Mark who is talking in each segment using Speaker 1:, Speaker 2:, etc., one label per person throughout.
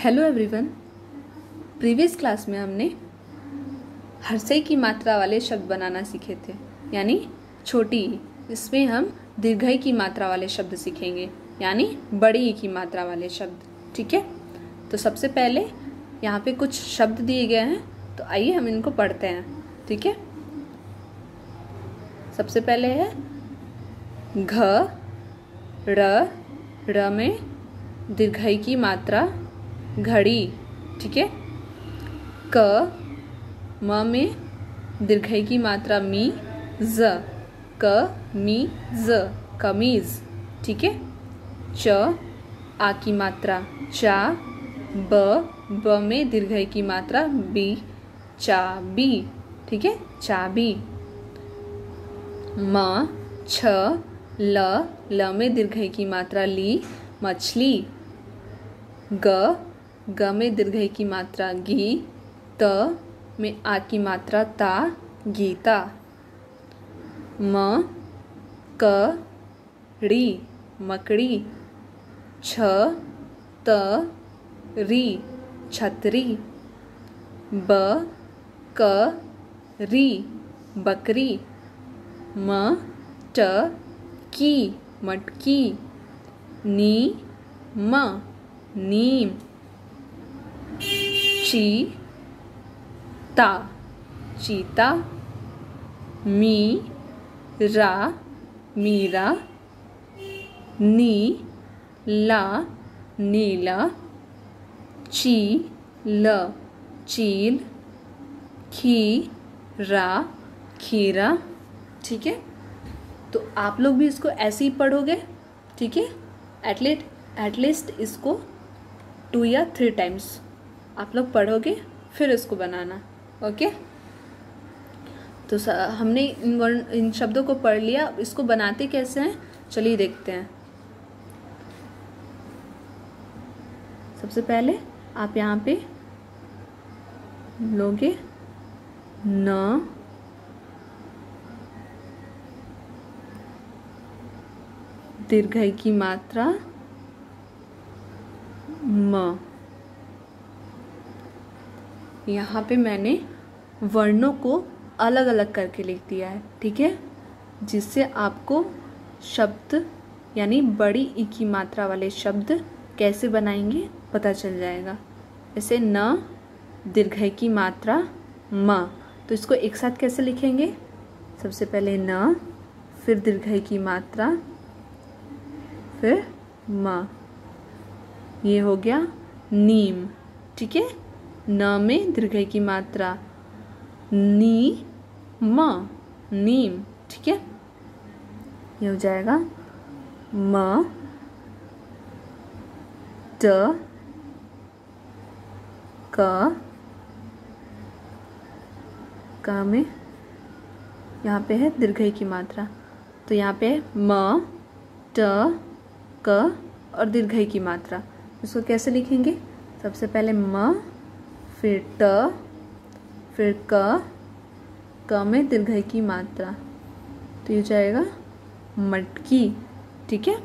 Speaker 1: Hello everyone previous class में हमने हर्षय की मात्रा वाले शब्द बनाना सीखे थे। यानी छोटी इसमें हम दीर्घई की मात्रा वाले शब्द सीखेंगे। यानी बड़ी की मात्रा वाले शब्द, ठीक है? तो सबसे पहले यहाँ पे कुछ शब्द दिए गए हैं तो आइए हम इनको पढ़ते हैं, ठीक है? सबसे पहले है घ, र र में दीर्घई की मात्रा घड़ी, ठीक है? क, म में दीर्घई की मात्रा मी, ज, क, मी, ज, कमीज, ठीक है? च, आ की मात्रा, चा, ब ब में दीर्घई की मात्रा बी, चा, बी, ठीक है? चाबी म, छ, ल ल में दीर्घई की मात्रा ली, मछली, ग ग में दीर्घई की मात्रा घी, त में आ की मात्रा ता, गीता। म, क ड़ी मकड़ी। छ, त, री, छतरी। ब, क, री, बकरी। म, ट, की, मटकी। नी, म, नीम। ची ता, चीता, मी, रा, मीरा, नी, ला, नीला, ची, ल, चील, खी, रा, खीरा, ठीक है? तो आप लोग भी इसको ऐसे ही पढ़ोगे, ठीक है? एटलीस्ट एटलीस्ट इसको टू या थ्री टाइम्स आप लोग पढ़ोगे, फिर इसको बनाना, ओके? तो हमने इन वर्ण, इन शब्दों को पढ़ लिया, इसको बनाते कैसे हैं? चलिए देखते हैं। सबसे पहले आप यहाँ पे लोगे न दीर्घ की मात्रा, म। यहाँ पे मैंने वर्णों को अलग अलग करके लिख दिया है, ठीक है? जिससे आपको शब्द, यानी बड़ी ई की मात्रा वाले शब्द कैसे बनाएँगे पता चल जाएगा। जैसे न, दीर्घ की मात्रा, म। तो इसको एक साथ कैसे लिखेंगे? सबसे पहले न, फिर दीर्घ की मात्रा, फिर म। ये हो गया नीम, ठीक है? न में दीर्घई की मात्रा। नी, म, नीम, ठीक है? ये हो जाएगा म, ट, क क में यहाँ पे है दीर्घई की मात्रा। तो यहाँ पे म, ट, क और दीर्घई की मात्रा। इसको कैसे लिखेंगे? सबसे पहले म फिर ट फिर क क में दीर्घई की मात्रा। तो ये जाएगा मटकी, ठीक है?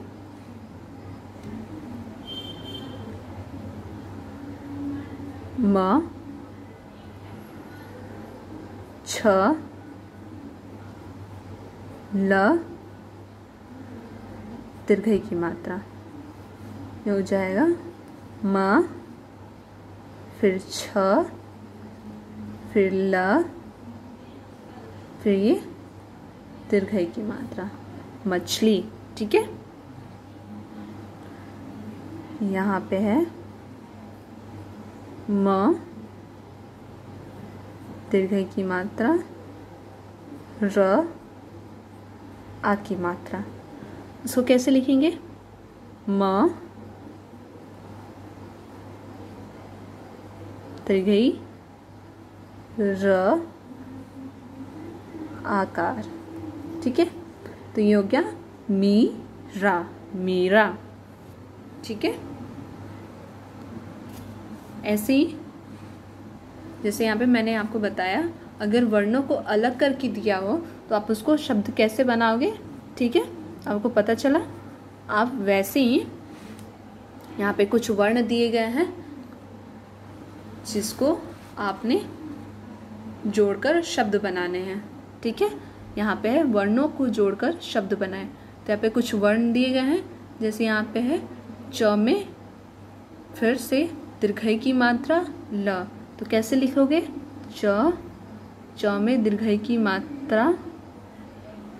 Speaker 1: म, छ, ल दीर्घई की मात्रा। ये हो जाएगा म फिर छ, फिर ल, फिर ये दीर्घई की मात्रा, मछली, ठीक है? यहाँ पे है म दीर्घई की मात्रा, र, आ की मात्रा। इसको कैसे लिखेंगे? म दीर्घई र, आकार। ठीक है? तो ये हो गया मी, रा, मीरा। ठीक है? ऐसे ही, जैसे यहाँ पे मैंने आपको बताया, अगर वर्णों को अलग करके दिया हो तो आप उसको शब्द कैसे बनाओगे? ठीक है? आपको पता चला? आप वैसे ही यहाँ पे कुछ वर्ण दिए गए हैं। जिसको आपने जोड़कर शब्द बनाने हैं। ठीक है? यहाँ पे है वर्णों को जोड़कर शब्द बनाए। तो यहाँ पे कुछ वर्ण दिए गए हैं। जैसे यहाँ पे है च में फिर से दीर्घई की मात्रा, ल। तो कैसे लिखोगे? च च में दीर्घई की मात्रा,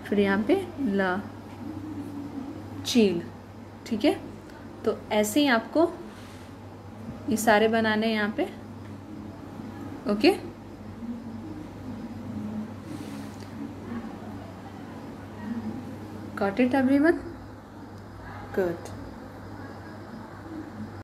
Speaker 1: फिर यहाँ पे ल। चील। ठीक है? तो ऐसे ही आपको ये सारे बनाने यहाँ पे। Okay got it everyone good